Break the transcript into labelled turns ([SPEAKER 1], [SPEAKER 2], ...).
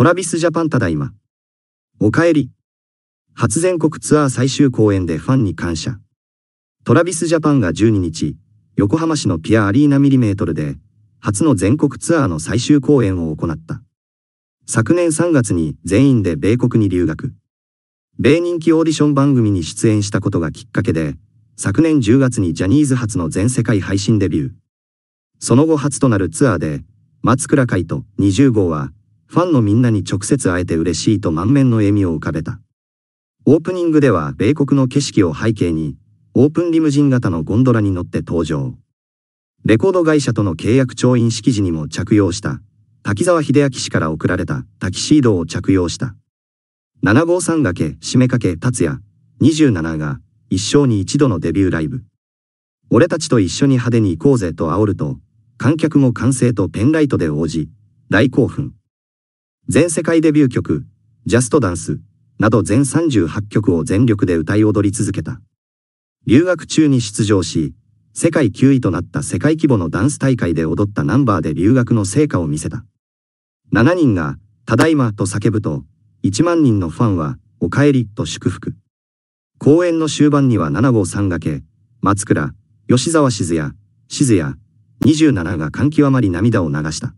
[SPEAKER 1] トラビスジャパンただいま。おかえり。初全国ツアー最終公演でファンに感謝。トラビスジャパンが12日、横浜市のピアアリーナミリメートルで、初の全国ツアーの最終公演を行った。昨年3月に全員で米国に留学。米人気オーディション番組に出演したことがきっかけで、昨年10月にジャニーズ初の全世界配信デビュー。その後初となるツアーで、松倉海斗20号は、ファンのみんなに直接会えて嬉しいと満面の笑みを浮かべた。オープニングでは米国の景色を背景に、オープンリムジン型のゴンドラに乗って登場。レコード会社との契約調印式時にも着用した、滝沢秀明氏から贈られたタキシードを着用した。7号3掛け、締め掛け、達也、27が、一生に一度のデビューライブ。俺たちと一緒に派手に行こうぜと煽ると、観客も歓声とペンライトで応じ、大興奮。全世界デビュー曲、ジャストダンス、など全38曲を全力で歌い踊り続けた。留学中に出場し、世界9位となった世界規模のダンス大会で踊ったナンバーで留学の成果を見せた。7人が、ただいまと叫ぶと、1万人のファンは、お帰りと祝福。公演の終盤には7号3掛け、松倉、吉沢静也、静也、27が感極まり涙を流した。